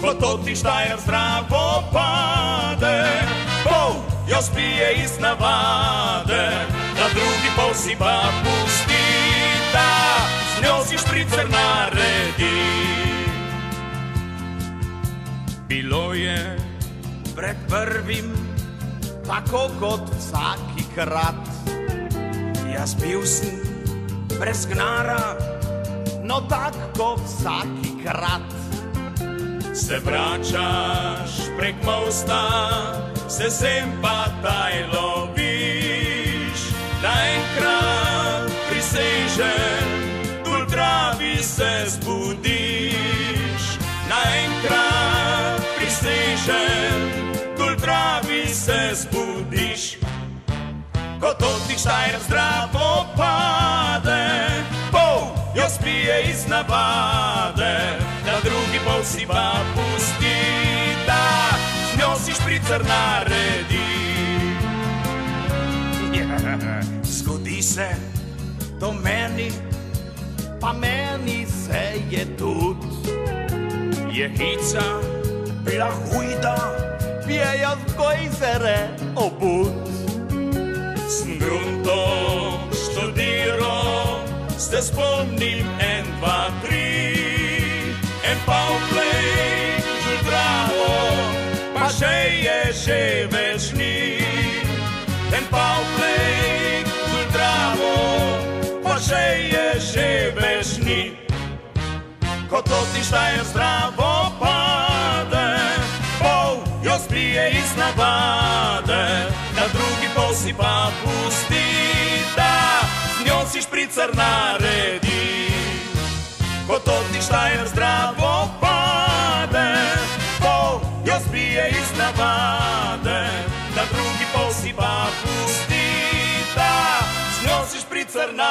to ti štajer zdravo pade, pol jo spije iz navade, na drugi pol si pa pusti, da z njo si špricer naredi. Bilo je pred prvim, tako kot vsaki krat. Jaz bil sem brez gnara, no tako vsaki krat. Se vračaš prek mosta, se sem pa taj loviš. Naenkrat prisežem, dol travi se zbudiš. Naenkrat prisežem, dol travi se zbudiš. Ko to ti štajer zdravo pade, pol jo spije iz navade, na drugi pol si pa pusti, da z njo si špricer naredi. Yeah. Zgodi se to meni, pa meni se je tudi. Je hica, bila hujda, pijejo gojzere obud. Sem grunto študiral, se spomnim še je že večni. En pa vplej, že zdravo, pa še je že večni. Ko to ti štajer zdravo pade, pol jo spije iz navade, na drugi pol si pa pusti, da z njo si špricer naredi. Ko to ti štajer zdravo Poznawane na drugi posypa pustyta Zniosy szpricer na